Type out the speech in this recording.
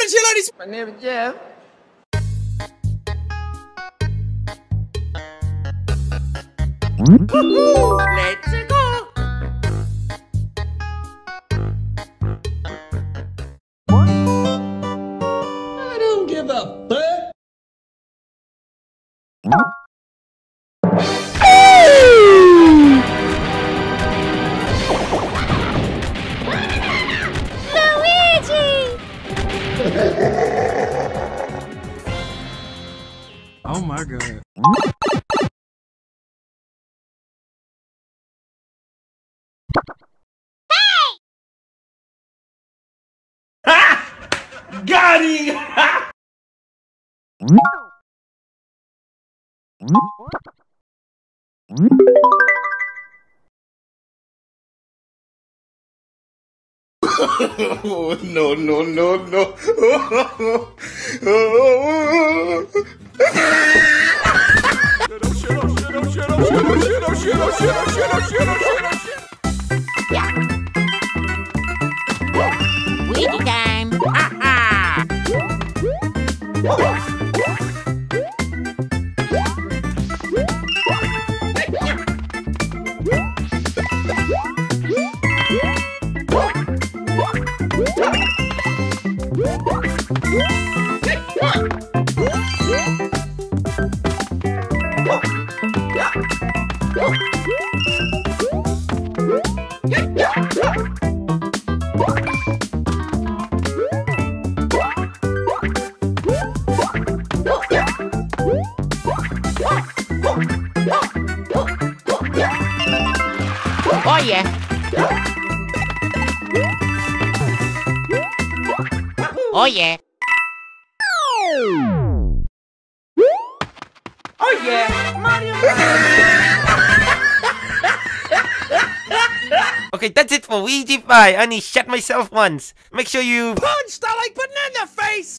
morning, cheerleaders. My name is Jeff. Let's go. I don't give a fuck. Oh my god. Got him. oh, no, no, no, no. Ouija Oh yeah! Oh yeah! Oh yeah, Mario. Okay, that's it for Ouija Pie. I only shut myself once. Make sure you Punched. I like banana face.